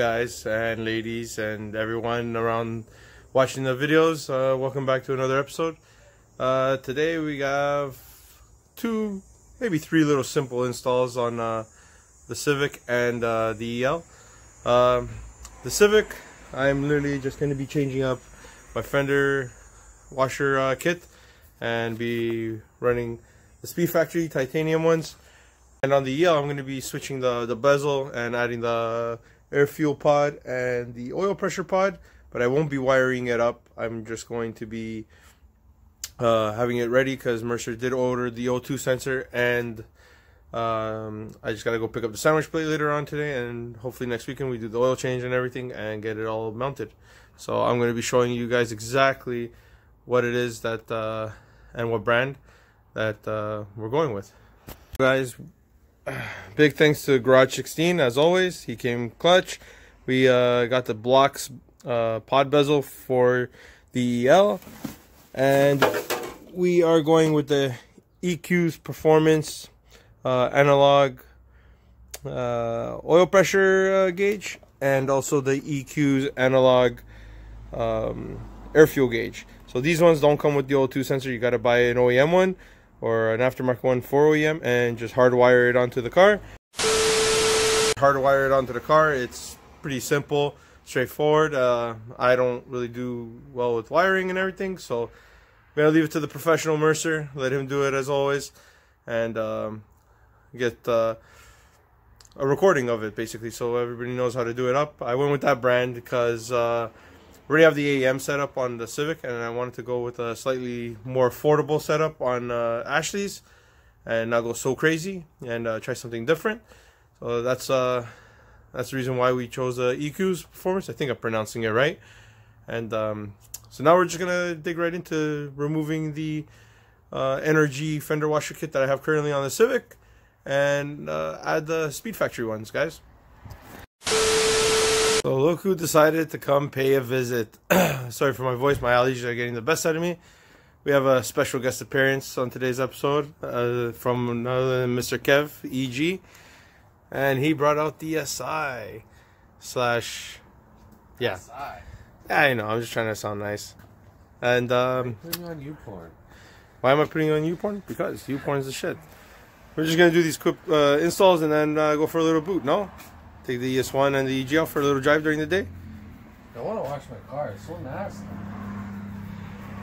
guys and ladies and everyone around watching the videos. Uh, welcome back to another episode. Uh, today we have two maybe three little simple installs on uh, the Civic and uh, the EL um, the Civic I'm literally just going to be changing up my fender washer uh, kit and be running the Speedfactory titanium ones. And on the EL, I'm going to be switching the, the bezel and adding the air fuel pod and the oil pressure pod, but I won't be wiring it up. I'm just going to be uh, having it ready because Mercer did order the O2 sensor and um, I just got to go pick up the sandwich plate later on today and hopefully next weekend we do the oil change and everything and get it all mounted. So I'm going to be showing you guys exactly what it is that uh, and what brand that uh, we're going with. Guys, big thanks to Garage 16 as always. He came clutch. We uh, got the Blox uh, pod bezel for the EL, and we are going with the Equus performance uh, analog uh, oil pressure uh, gauge, and also the Equus analog um, air fuel gauge. So these ones don't come with the O2 sensor. You got to buy an OEM one or an aftermarket one for OEM and just hardwire it onto the car. Hardwire it onto the car. It's pretty simple, straightforward. Uh, I don't really do well with wiring and everything, so I'm gonna leave it to the professional Mercer. Let him do it as always, and um, get uh, a recording of it basically, so everybody knows how to do it up. I went with that brand because. Uh, already have the AEM setup on the Civic, and I wanted to go with a slightly more affordable setup on uh, Ashley's, and not go so crazy and uh, try something different. So that's uh, that's the reason why we chose the Equus performance. I think I'm pronouncing it right. And um, so now we're just gonna dig right into removing the uh, NRG fender washer kit that I have currently on the Civic, and uh, add the Speedfactory ones, guys. So look who decided to come pay a visit. Sorry for my voice, my allergies are getting the best out of me. We have a special guest appearance on today's episode uh, from another Mr. Kev, EG. And he brought out the SI slash, yeah. SI. Yeah, I know, I'm just trying to sound nice. And, um, Putting on YouPorn. why am I putting on YouPorn? Because YouPorn is the shit. We're just gonna do these quick uh, installs and then uh, go for a little boot, no? Take the ES1 and the EGL for a little drive during the day. I want to wash my car. It's so nasty.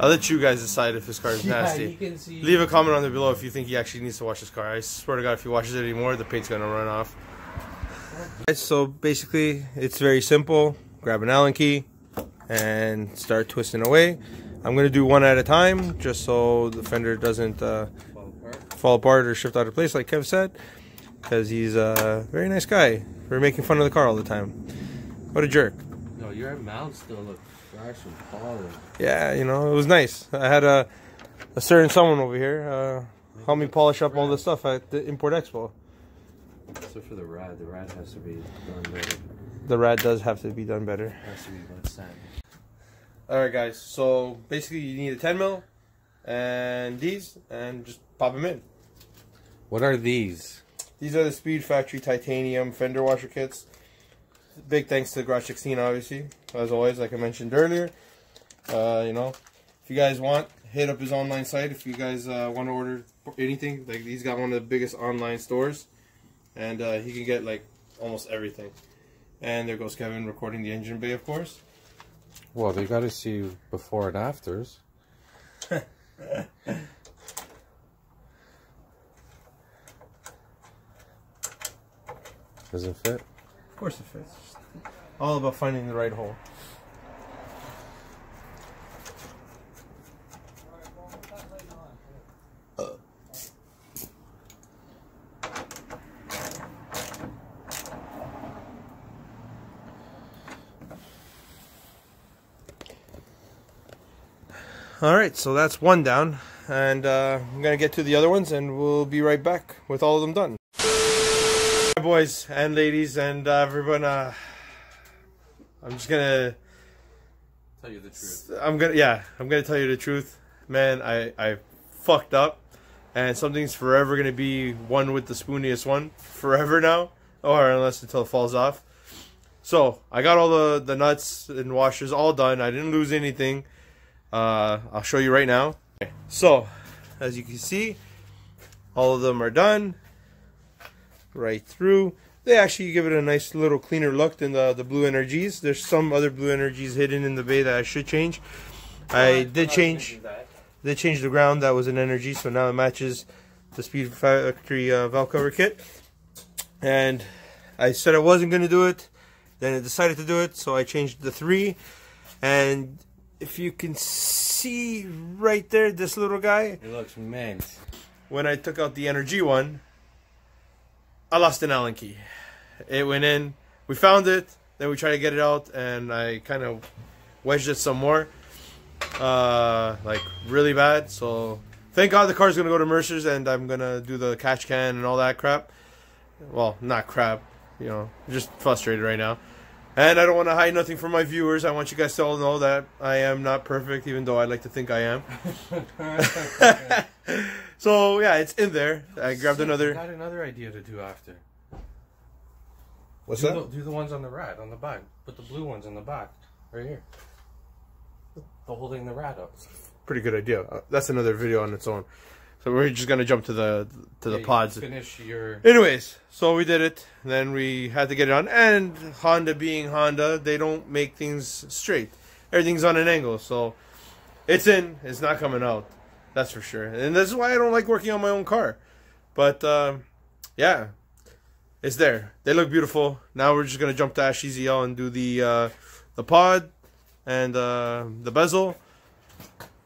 I'll let you guys decide if this car is Yeah, nasty. you can see. Leave a comment on there below if you think he actually needs to wash his car. I swear to God, if he washes it anymore, the paint's gonna run off. So basically, it's very simple. Grab an Allen key and start twisting away. I'm gonna do one at a time, just so the fender doesn't uh, Fall apart. fall apart or shift out of place, like Kev said, because he's a very nice guy for making fun of the car all the time. What a jerk. No, your mount still look fresh and polished. Yeah, you know, it was nice. I had a a certain someone over here uh, help me polish up all this stuff at the Import Expo. So for the rad. The rad has to be done better. The rad does have to be done better. Has to be wet sand. All right, guys. So basically, you need a 10 mil and these, and just pop them in. What are these? These are the Speedfactory titanium fender washer kits. Big thanks to Garage 16, obviously, as always, like I mentioned earlier. Uh, you know, if you guys want, hit up his online site. If you guys uh, want to order anything, like he's got one of the biggest online stores, and uh, he can get like almost everything. And there goes Kevin recording the engine bay, of course. Well, they got to see before and afters. Doesn't fit. Of course it fits. All about finding the right hole. All right, so that's one down, and uh, I'm gonna get to the other ones, and we'll be right back with all of them done. Boys and ladies, and uh, everyone. Uh, I'm just gonna. Tell you the truth. I'm gonna. Yeah, I'm gonna tell you the truth, man. I I fucked up, and something's forever gonna be one with the spooniest one forever now, or unless until it falls off. So I got all the the nuts and washers all done. I didn't lose anything. Uh, I'll show you right now. So, as you can see, all of them are done. Right through. They actually give it a nice little cleaner look than the, the blue NRGs. There's some other blue NRGs hidden in the bay that I should change. I did change did change the ground. That was an NRG, so now it matches the Speedfactory uh, valve cover kit. And I said I wasn't going to do it. Then I decided to do it, so I changed the three. And if you can see right there, this little guy, It looks mint. when I took out the NRG one, I lost an Allen key. It went in. We found it. Then we tried to get it out, and I kind of wedged it some more, uh, like really bad. So thank God the car's gonna go to Mercer's, and I'm gonna do the catch can and all that crap. Well, not crap, you know. I'm just frustrated right now. And I don't want to hide nothing from my viewers. I want you guys to all know that I am not perfect, even though I like to think I am. so yeah, it's in there. I grabbed I another. I got another idea to do after. What's do that? The, do the ones on the rad on the back. Put the blue ones in the back. Right here. The holding the rad up. Pretty good idea. Uh, that's another video on its own. So we're just gonna jump to the to the Yeah, pods. Finish your. Anyways, so we did it. Then we had to get it on. And Honda being Honda, they don't make things straight. Everything's on an angle. So it's in. It's not coming out. That's for sure. And this is why I don't like working on my own car. But um, yeah, it's there. They look beautiful. Now we're just gonna jump to Ash EZL and do the uh, the pod and uh, the bezel.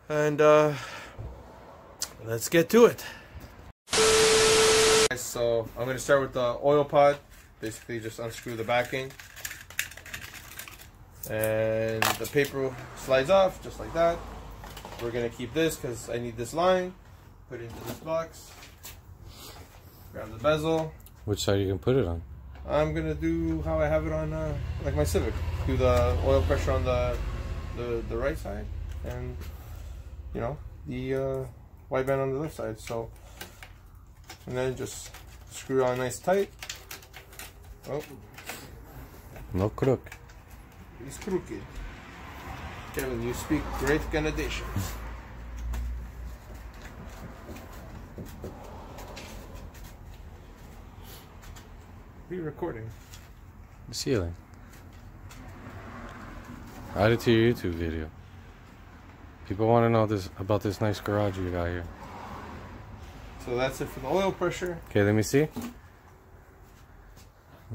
And uh, let's get to it. So I'm gonna start with the oil pod. Basically, just unscrew the backing, and the paper slides off just like that. We're gonna keep this because I need this line. Put it into this box. Grab the bezel. Which side you can put it on? I'm gonna do how I have it on uh, like my Civic. Do the oil pressure on the the, the right side, and you know the uh, white band on the left side. So, and then just screw on nice tight. Oh, No crook. It's crooked. Kevin, you speak great Canadian. Be recording. The ceiling. Add it to your YouTube video. People want to know this about this nice garage you got here. So that's it for the oil pressure. Okay, let me see.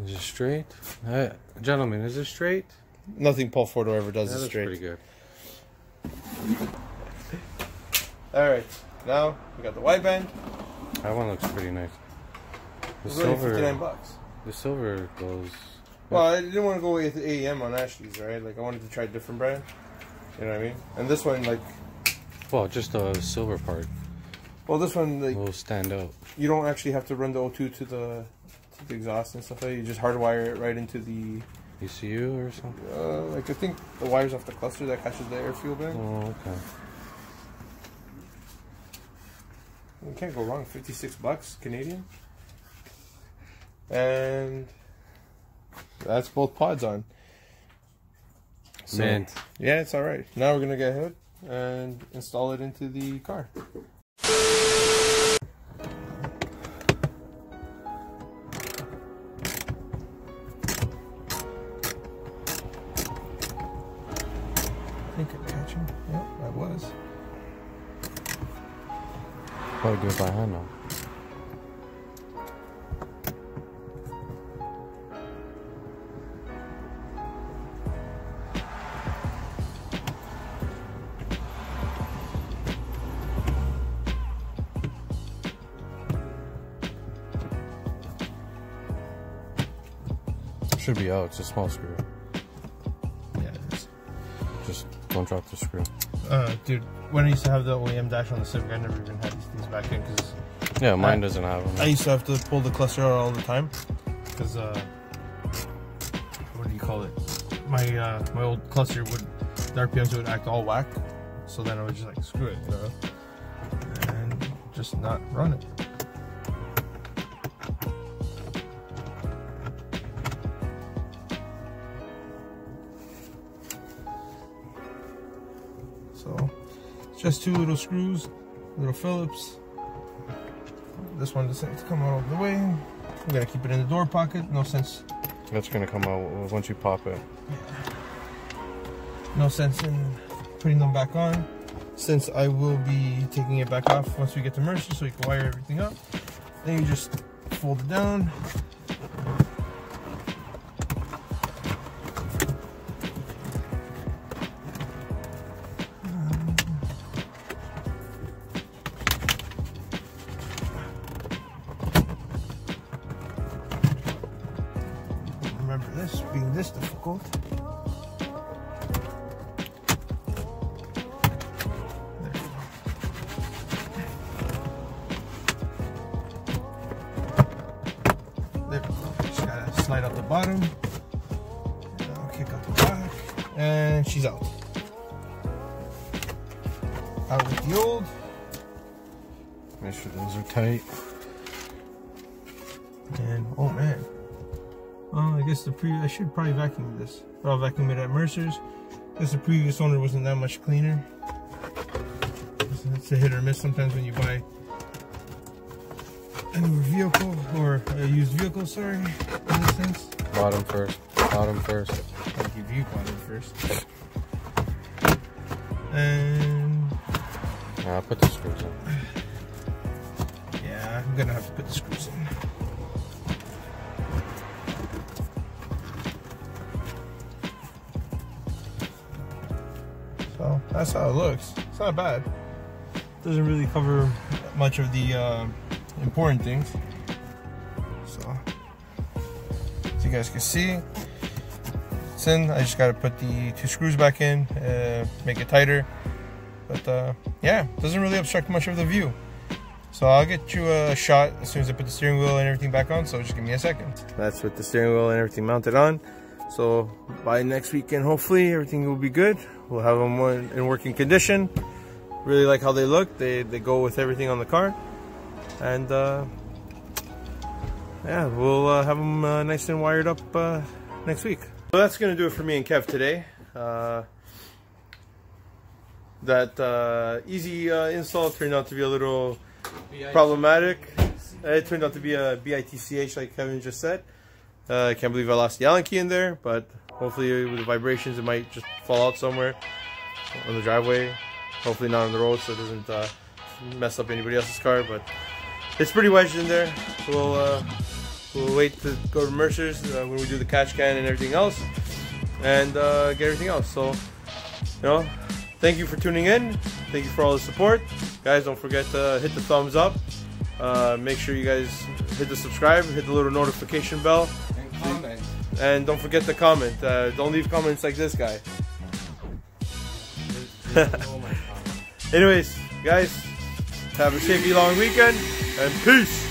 Is it straight? Uh, gentlemen, is it straight? Nothing Paul Fordo ever does That is straight. pretty good. All right, now we got the white band. That one looks pretty nice. The It's only 59 silver, bucks. the silver goes. Well, I didn't want to go with AEM on Ashley's, right? Like I wanted to try a different brand. You know what I mean? And this one, like, Well, just the silver part well, this one, like, will stand out. you don't actually have to run the O2 to the to the exhaust and stuff like that. You just hardwire it right into the, ECU or something? uh, like I think the wires off the cluster that catches the air fuel band. Oh, okay. You can't go wrong. 56 bucks Canadian. And that's both pods on. So- Mint. Yeah, it's all right. Now we're gonna get ahead and install it into the car. Probably by now. Should be out. It's a small screw. Don't drop the screw. Uh, dude, when I used to have the OEM dash on the Civic, I never even had these things back in because Yeah, mine Uh, doesn't have them. I used to have to pull the cluster out all the time because uh, what do you call it? My uh, my old cluster would the RPMs would act all whack, so then I would just like screw it, you know, and just not run it. Just two little screws, little Phillips. This one doesn't come out all the way. We're gonna keep it in the door pocket. No sense. That's gonna come out once you pop it. No sense in putting them back on since I will be taking it back off once we get to Mercer so we can wire everything up. Then you just fold it down. Bottom. Now kick out the back. And she's out. Out with the old. Make sure those are tight. And oh man. Well, I guess the pre I should probably vacuum this. But I'll vacuum it at Mercer's. Guess the previous owner wasn't that much cleaner. It's- a hit or miss sometimes when you buy a new vehicle or a used vehicle, sorry, in sense. Bottom first. Bottom first. I'll give you bottom first. And I'll put the screws in. yeah, I'm gonna have to put the screws in. So that's how it looks. It's not bad. Doesn't really cover much of the uh, important things. You guys can see, it's in. I just gotta put the two screws back in, uh, make it tighter. But uh, yeah, doesn't really obstruct much of the view. So I'll get you a shot as soon as I put the steering wheel and everything back on. So just give me a second. That's with the steering wheel and everything mounted on. So by next weekend, hopefully everything will be good. We'll have them in working condition. Really like how they look. They they go with everything on the car, and uh, yeah, we'll uh, have them uh, nice and wired up uh, next week. So that's gonna do it for me and Kev today. Uh, that uh, easy uh, install turned out to be a little problematic. It turned out to be a BITCH like Kevin just said. Uh, I can't believe I lost the Allen key in there, but hopefully with the vibrations it might just fall out somewhere on the driveway. Hopefully not on the road so it doesn't uh, mess up anybody else's car, but it's pretty wedged in there. We'll, uh, we'll wait to go to Mercer's uh, when we do the catch can and everything else and uh, get everything else. So, you know, thank you for tuning in. Thank you for all the support. Guys, don't forget to hit the thumbs up. Uh, make sure you guys hit the subscribe, hit the little notification bell, And comment. and don't forget to comment. Uh, don't leave comments like this guy. Anyways, guys, have a safety long weekend and peace.